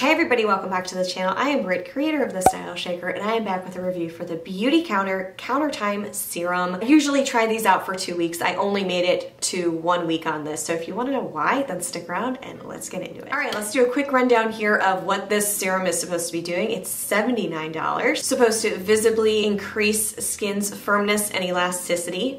Hey everybody, welcome back to the channel. I am Britt, creator of The Style Shaker, and I am back with a review for the Beautycounter Countertime Serum. I usually try these out for two weeks. I only made it to one week on this, so if you want to know why, then stick around and let's get into it. All right, let's do a quick rundown here of what this serum is supposed to be doing. It's $79. Supposed to visibly increase skin's firmness and elasticity,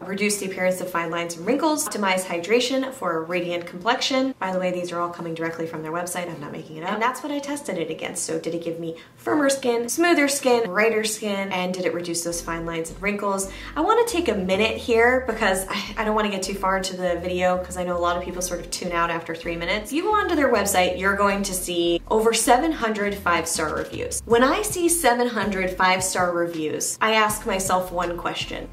reduce the appearance of fine lines and wrinkles, optimize hydration for a radiant complexion. By the way, these are all coming directly from their website. I'm not making it up. And that's what I tested it against. So did it give me firmer skin, smoother skin, brighter skin, and did it reduce those fine lines and wrinkles? I wanna take a minute here because I, I don't wanna get too far into the video because I know a lot of people sort of tune out after three minutes. You go onto their website, you're going to see over 700 five-star reviews. When I see 700 five-star reviews, I ask myself one question.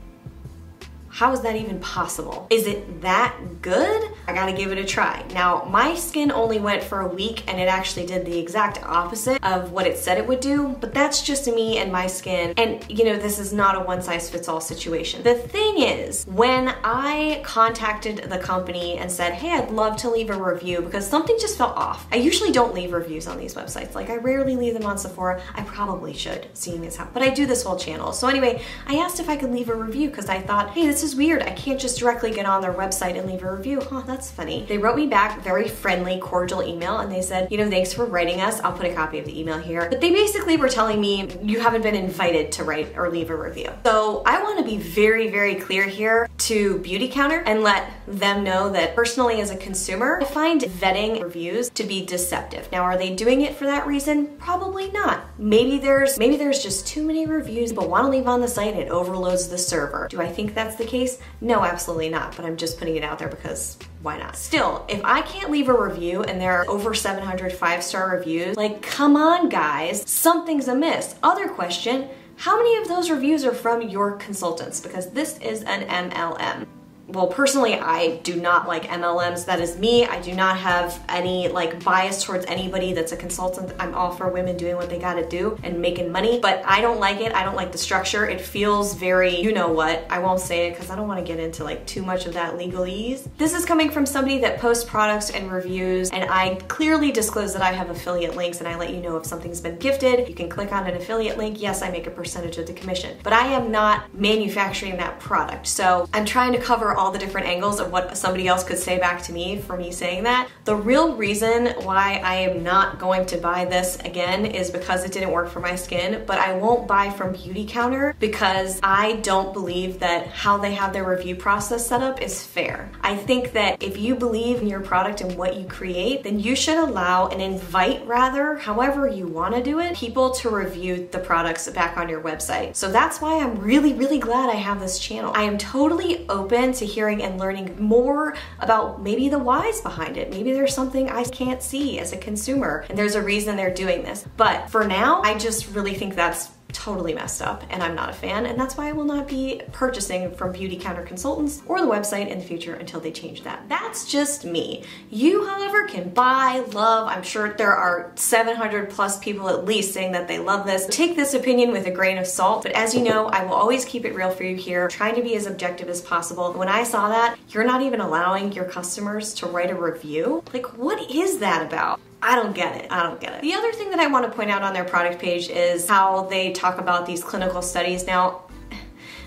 How is that even possible? Is it that good? I gotta give it a try. Now, my skin only went for a week and it actually did the exact opposite of what it said it would do, but that's just me and my skin. And you know, this is not a one size fits all situation. The thing is, when I contacted the company and said, hey, I'd love to leave a review because something just felt off. I usually don't leave reviews on these websites. Like I rarely leave them on Sephora. I probably should, seeing as how, but I do this whole channel. So anyway, I asked if I could leave a review because I thought, hey, this is weird. I can't just directly get on their website and leave a review. Huh, that's funny. They wrote me back very friendly, cordial email and they said, you know, thanks for writing us. I'll put a copy of the email here. But they basically were telling me you haven't been invited to write or leave a review. So I want to be very, very clear here to Beautycounter and let them know that personally as a consumer, I find vetting reviews to be deceptive. Now, are they doing it for that reason? Probably not. Maybe there's maybe there's just too many reviews but want to leave on the site and it overloads the server. Do I think that's the case? No, absolutely not, but I'm just putting it out there because why not? Still, if I can't leave a review and there are over 700 five-star reviews, like come on guys, something's amiss. Other question, how many of those reviews are from your consultants? Because this is an MLM well, personally, I do not like MLMs. That is me. I do not have any like bias towards anybody that's a consultant. I'm all for women doing what they gotta do and making money, but I don't like it. I don't like the structure. It feels very, you know what, I won't say it because I don't wanna get into like too much of that legalese. This is coming from somebody that posts products and reviews, and I clearly disclose that I have affiliate links and I let you know if something's been gifted. You can click on an affiliate link. Yes, I make a percentage of the commission, but I am not manufacturing that product. So I'm trying to cover all the different angles of what somebody else could say back to me for me saying that. The real reason why I am not going to buy this again is because it didn't work for my skin, but I won't buy from Beautycounter because I don't believe that how they have their review process set up is fair. I think that if you believe in your product and what you create, then you should allow and invite rather, however you want to do it, people to review the products back on your website. So that's why I'm really, really glad I have this channel. I am totally open to to hearing and learning more about maybe the whys behind it. Maybe there's something I can't see as a consumer and there's a reason they're doing this. But for now, I just really think that's totally messed up and I'm not a fan and that's why I will not be purchasing from Beautycounter Consultants or the website in the future until they change that. That's just me. You, however, can buy, love, I'm sure there are 700 plus people at least saying that they love this. Take this opinion with a grain of salt, but as you know, I will always keep it real for you here, trying to be as objective as possible. When I saw that, you're not even allowing your customers to write a review. Like, what is that about? I don't get it. I don't get it. The other thing that I want to point out on their product page is how they talk about these clinical studies. Now,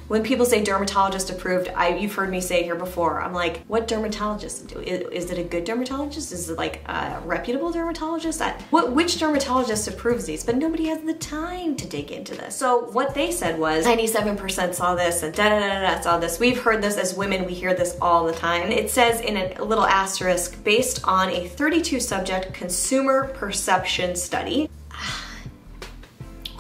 when people say dermatologist approved, I, you've heard me say here before, I'm like, what dermatologist do? Is, is it a good dermatologist? Is it like a reputable dermatologist? I, what, which dermatologist approves these? But nobody has the time to dig into this. So what they said was 97% saw this and da da da da saw this. We've heard this as women, we hear this all the time. It says in a little asterisk, based on a 32 subject consumer perception study,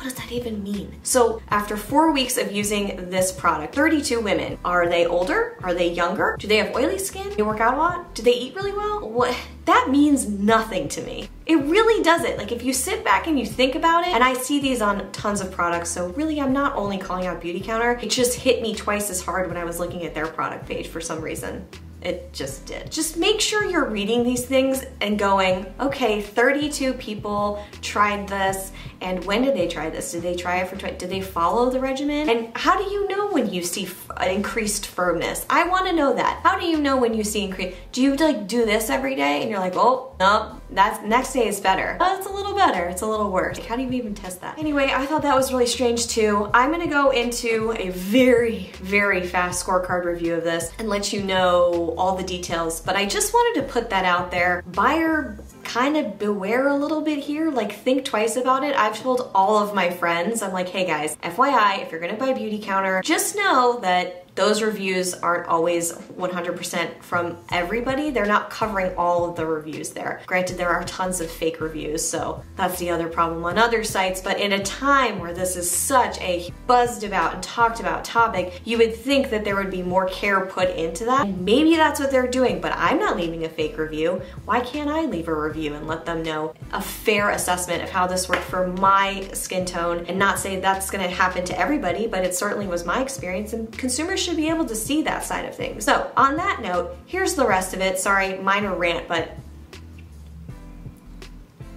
does that even mean? So after four weeks of using this product, 32 women, are they older? Are they younger? Do they have oily skin? Do they work out a lot? Do they eat really well? What? That means nothing to me. It really doesn't. Like if you sit back and you think about it, and I see these on tons of products, so really I'm not only calling out Beautycounter, it just hit me twice as hard when I was looking at their product page for some reason. It just did. Just make sure you're reading these things and going, okay, 32 people tried this And when did they try this? Did they try it for, did they follow the regimen? And how do you know when you see increased firmness? I wanna know that. How do you know when you see increase? Do you like do this every day and you're like, oh, no, that's next day is better. Oh, it's a little better, it's a little worse. Like, how do you even test that? Anyway, I thought that was really strange too. I'm gonna go into a very, very fast scorecard review of this and let you know all the details, but I just wanted to put that out there. Buyer kind of beware a little bit here, like think twice about it. I've told all of my friends, I'm like, hey guys, FYI, if you're gonna buy Beautycounter, just know that those reviews aren't always 100% from everybody. They're not covering all of the reviews there. Granted, there are tons of fake reviews, so that's the other problem on other sites. But in a time where this is such a buzzed about and talked about topic, you would think that there would be more care put into that. And maybe that's what they're doing, but I'm not leaving a fake review. Why can't I leave a review and let them know a fair assessment of how this worked for my skin tone and not say that's gonna happen to everybody, but it certainly was my experience and consumers should be able to see that side of things. So on that note, here's the rest of it. Sorry, minor rant, but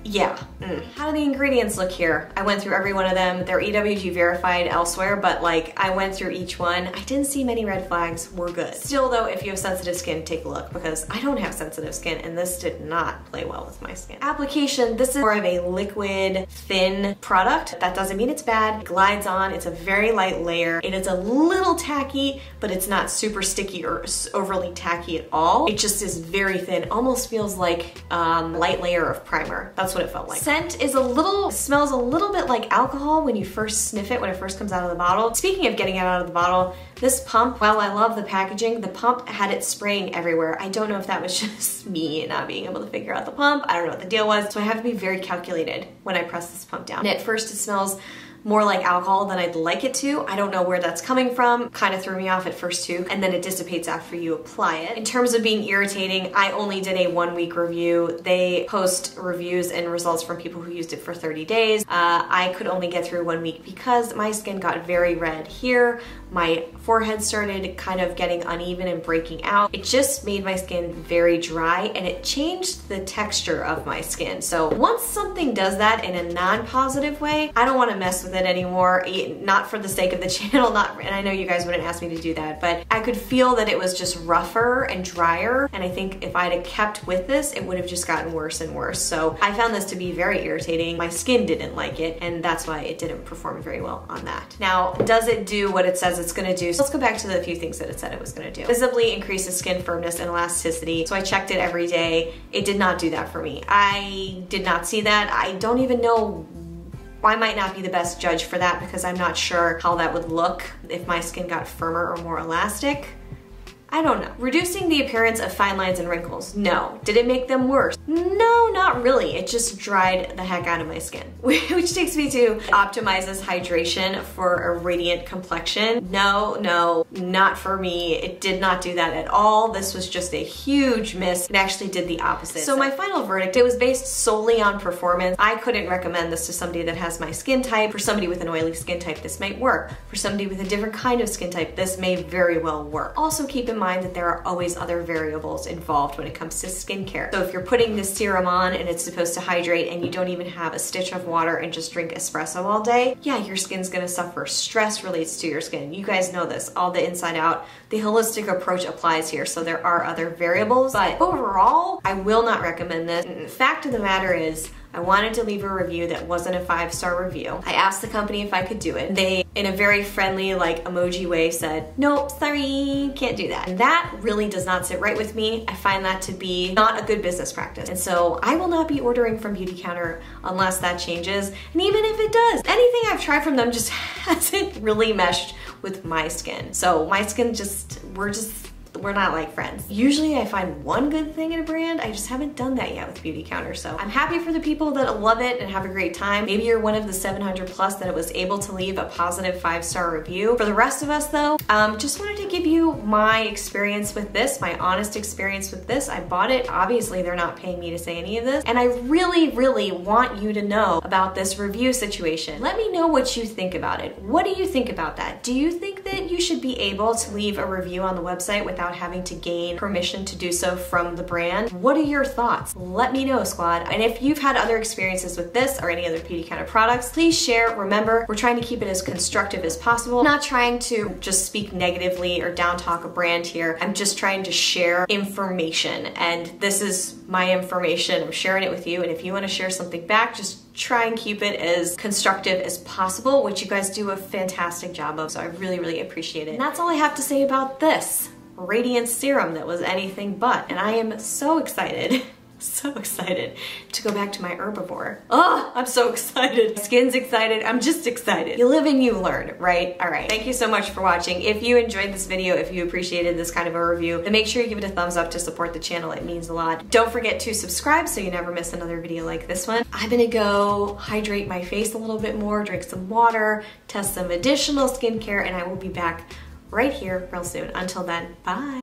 yeah. Mm. How do the ingredients look here? I went through every one of them. They're EWG verified elsewhere, but like I went through each one. I didn't see many red flags. We're good. Still though, if you have sensitive skin, take a look because I don't have sensitive skin and this did not play well with my skin. Application, this is more of a liquid, thin product. That doesn't mean it's bad. It glides on. It's a very light layer. It is a little tacky, but it's not super sticky or overly tacky at all. It just is very thin. Almost feels like um, light layer of primer. That's what what it felt like. Scent is a little, smells a little bit like alcohol when you first sniff it, when it first comes out of the bottle. Speaking of getting it out of the bottle, this pump, while I love the packaging, the pump had it spraying everywhere. I don't know if that was just me not being able to figure out the pump. I don't know what the deal was. So I have to be very calculated when I press this pump down. And at first it smells more like alcohol than I'd like it to. I don't know where that's coming from. Kind of threw me off at first too, and then it dissipates after you apply it. In terms of being irritating, I only did a one week review. They post reviews and results from people who used it for 30 days. Uh, I could only get through one week because my skin got very red here. My forehead started kind of getting uneven and breaking out. It just made my skin very dry and it changed the texture of my skin. So once something does that in a non-positive way, I don't want to mess with with it anymore, not for the sake of the channel, not, and I know you guys wouldn't ask me to do that, but I could feel that it was just rougher and drier, and I think if I'd have kept with this, it would have just gotten worse and worse. So I found this to be very irritating. My skin didn't like it, and that's why it didn't perform very well on that. Now, does it do what it says it's gonna do? So let's go back to the few things that it said it was gonna do. Visibly increases skin firmness and elasticity. So I checked it every day. It did not do that for me. I did not see that. I don't even know I might not be the best judge for that because I'm not sure how that would look if my skin got firmer or more elastic. I don't know. Reducing the appearance of fine lines and wrinkles. No. Did it make them worse? No, not really. It just dried the heck out of my skin. Which takes me to optimizes hydration for a radiant complexion. No, no, not for me. It did not do that at all. This was just a huge miss. It actually did the opposite. So my final verdict, it was based solely on performance. I couldn't recommend this to somebody that has my skin type. For somebody with an oily skin type, this might work. For somebody with a different kind of skin type, this may very well work. Also keep in mind that there are always other variables involved when it comes to skincare. So if you're putting this serum on and it's supposed to hydrate and you don't even have a stitch of water and just drink espresso all day, yeah, your skin's gonna suffer. Stress relates to your skin. You guys know this, all the inside out. The holistic approach applies here, so there are other variables, but overall, I will not recommend this. Fact of the matter is, I wanted to leave a review that wasn't a five star review. I asked the company if I could do it. They, in a very friendly, like emoji way, said, Nope, sorry, can't do that. And that really does not sit right with me. I find that to be not a good business practice. And so I will not be ordering from Beautycounter unless that changes. And even if it does, anything I've tried from them just hasn't really meshed with my skin. So my skin just, we're just we're not like friends. Usually I find one good thing in a brand, I just haven't done that yet with Beautycounter. So I'm happy for the people that love it and have a great time. Maybe you're one of the 700 plus that it was able to leave a positive five star review. For the rest of us though, um, just wanted to give you my experience with this, my honest experience with this. I bought it. Obviously they're not paying me to say any of this. And I really, really want you to know about this review situation. Let me know what you think about it. What do you think about that? Do you think that you should be able to leave a review on the website without without having to gain permission to do so from the brand. What are your thoughts? Let me know, squad. And if you've had other experiences with this or any other Beautycounter products, please share. Remember, we're trying to keep it as constructive as possible. Not trying to just speak negatively or down talk a brand here. I'm just trying to share information and this is my information. I'm sharing it with you and if you want to share something back, just try and keep it as constructive as possible, which you guys do a fantastic job of. So I really, really appreciate it. And that's all I have to say about this radiance serum that was anything but. And I am so excited so excited to go back to my herbivore. Oh, I'm so excited. Skin's excited. I'm just excited. You live and you learn, right? All right. Thank you so much for watching. If you enjoyed this video, if you appreciated this kind of a review, then make sure you give it a thumbs up to support the channel. It means a lot. Don't forget to subscribe so you never miss another video like this one. I'm gonna go hydrate my face a little bit more, drink some water, test some additional skincare, and I will be back right here real soon. Until then, bye.